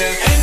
nigga.